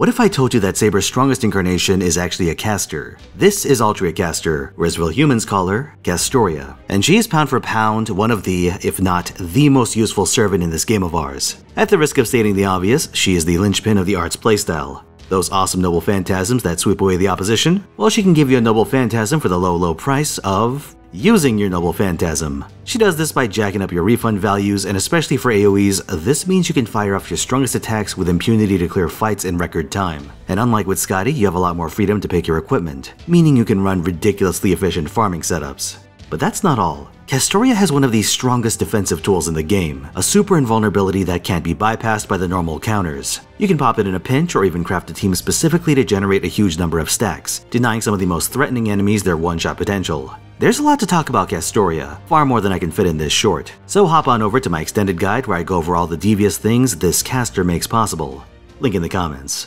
What if I told you that Saber's strongest incarnation is actually a caster? This is Altria Caster, or as real humans call her, Castoria. And she is pound for pound one of the, if not the most useful servant in this game of ours. At the risk of stating the obvious, she is the linchpin of the Arts playstyle. Those awesome noble phantasms that sweep away the opposition, well she can give you a noble phantasm for the low low price of using your Noble Phantasm. She does this by jacking up your refund values, and especially for AoEs, this means you can fire off your strongest attacks with impunity to clear fights in record time. And unlike with Skadi, you have a lot more freedom to pick your equipment, meaning you can run ridiculously efficient farming setups. But that's not all. Castoria has one of the strongest defensive tools in the game, a super invulnerability that can't be bypassed by the normal counters. You can pop it in a pinch or even craft a team specifically to generate a huge number of stacks, denying some of the most threatening enemies their one-shot potential. There's a lot to talk about Castoria, far more than I can fit in this short, so hop on over to my extended guide where I go over all the devious things this caster makes possible. Link in the comments.